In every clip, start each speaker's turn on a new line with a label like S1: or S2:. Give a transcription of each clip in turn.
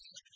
S1: it's like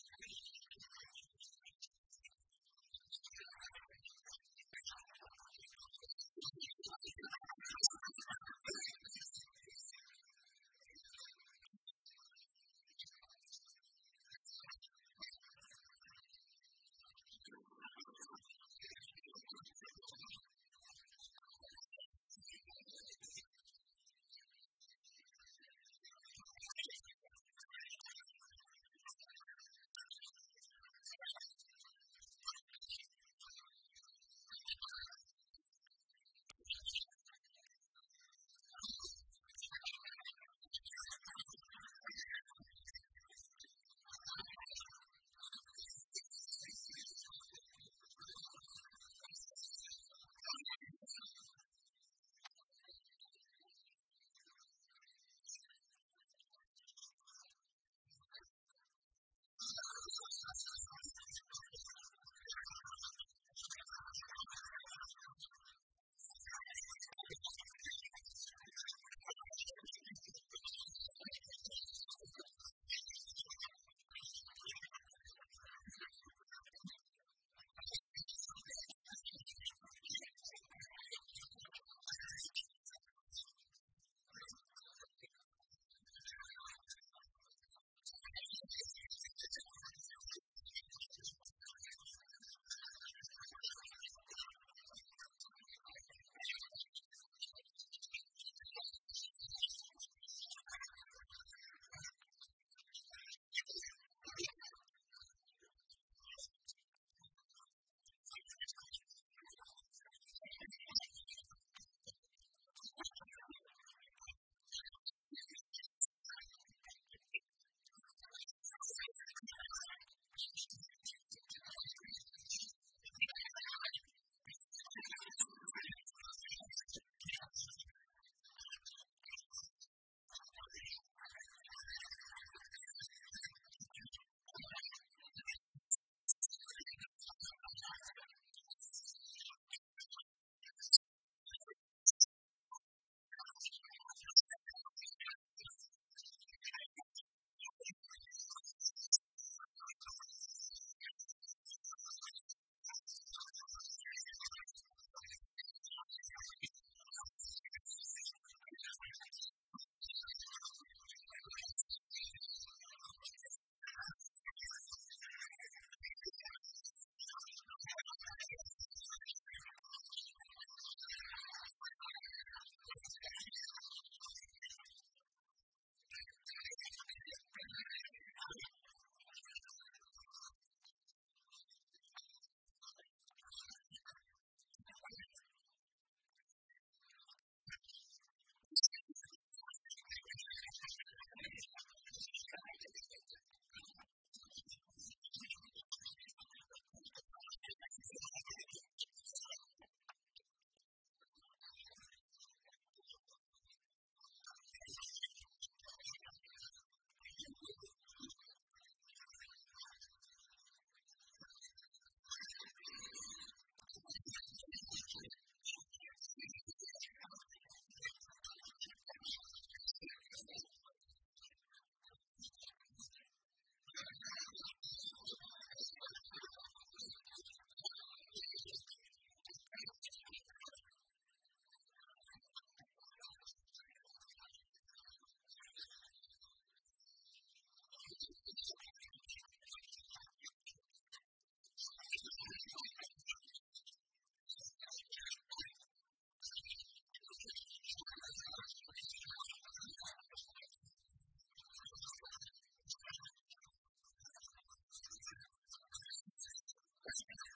S1: Thank you.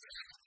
S1: Thank you.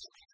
S1: Thank you.